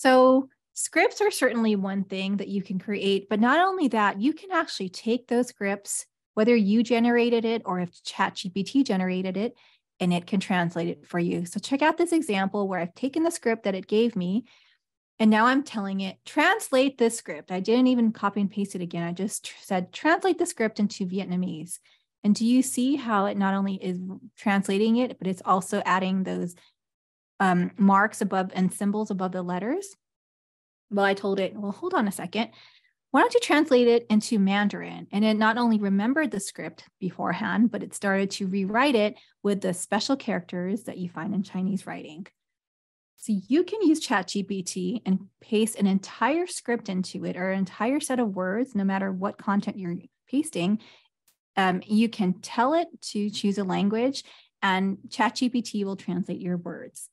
So scripts are certainly one thing that you can create, but not only that, you can actually take those scripts, whether you generated it or if ChatGPT generated it, and it can translate it for you. So check out this example where I've taken the script that it gave me and now I'm telling it, translate this script. I didn't even copy and paste it again. I just tr- said, translate the script into Vietnamese. And do you see how it not only is translating it, but it's also adding those um, marks above and symbols above the letters? Well, I told it, well, hold on a second. Why don't you translate it into Mandarin? And it not only remembered the script beforehand, but it started to rewrite it with the special characters that you find in Chinese writing. So you can use ChatGPT and paste an entire script into it or an entire set of words, no matter what content you're pasting. Um, you can tell it to choose a language, and ChatGPT will translate your words.